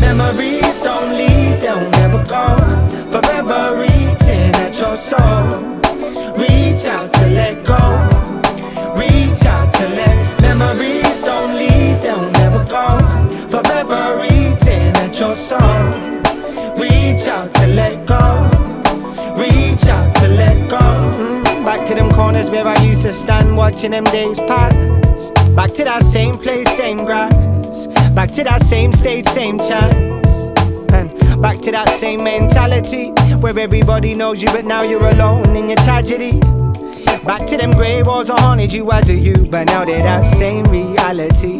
Memories don't leave, they'll never go. Forever eating at your soul. Reach out to let go. Reach out to let memories don't leave, they'll never go. Forever eating at your soul. Reach out to let go. Corners where I used to stand watching them days pass. Back to that same place, same grass. Back to that same stage, same chance. And back to that same mentality where everybody knows you, but now you're alone in your tragedy. Back to them grey walls that haunted you as a youth, but now they're that same reality.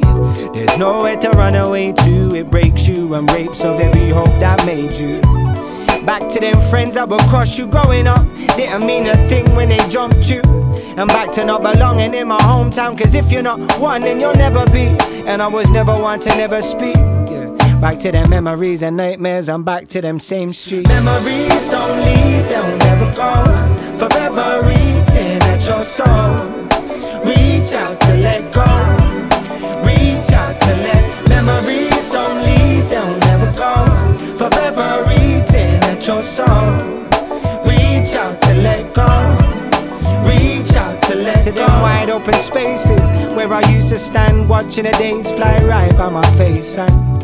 There's nowhere to run away to, it breaks you and rapes of every hope that made you. Back to them friends that would cross you growing up, didn't mean a thing when they jumped you. And back to not belonging in my hometown, cause if you're not one, then you'll never be. And I was never one to never speak. Back to them memories and nightmares, I'm back to them same streets. Memories don't leave, they'll never go. Forever eating at your soul. Reach out wide open spaces where I used to stand watching the days fly right by my face. And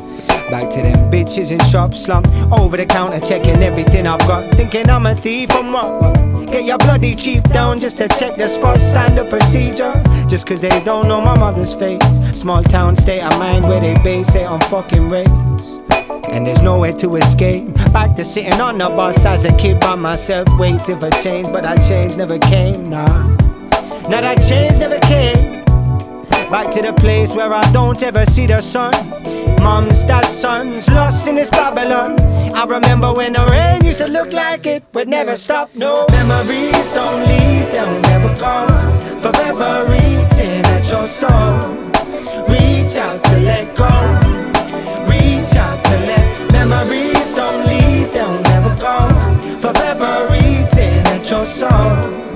Back to them bitches in shop slum, Over the counter checking everything I've got Thinking I'm a thief from what? Get your bloody chief down just to check the spot Standard procedure Just cause they don't know my mother's face Small town state of mind where they base it on fucking race and there's nowhere to escape. Back to sitting on the bus as a kid by myself, waiting for change, but that change never came. Nah, now that change never came. Back to the place where I don't ever see the sun. Mums, dads, sons, lost in this Babylon. I remember when the rain used to look like it would never stop. No memories don't leave, they'll never go. Forever eating at your soul. Reach out to let go. Reach out to let memories don't leave, they'll never go. Forever eating at your soul.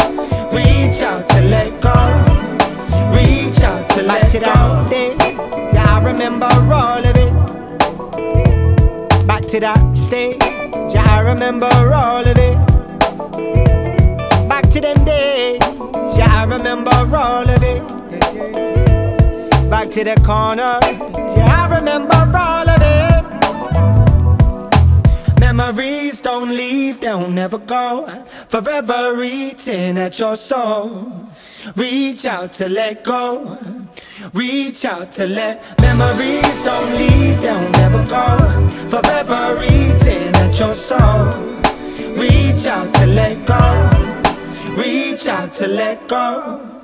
Reach out to let to that day. Yeah, I remember all of it. Back to that stage. Yeah, I remember all of it. Back to them days. Yeah, I remember all of it. Back to the corner. Yeah, I remember all of it. Memories don't leave, they'll never go. Forever eating at your soul. Reach out to let go. Reach out to let memories don't leave, they'll never go. Forever eating at your soul. Reach out to let go. Reach out to let go.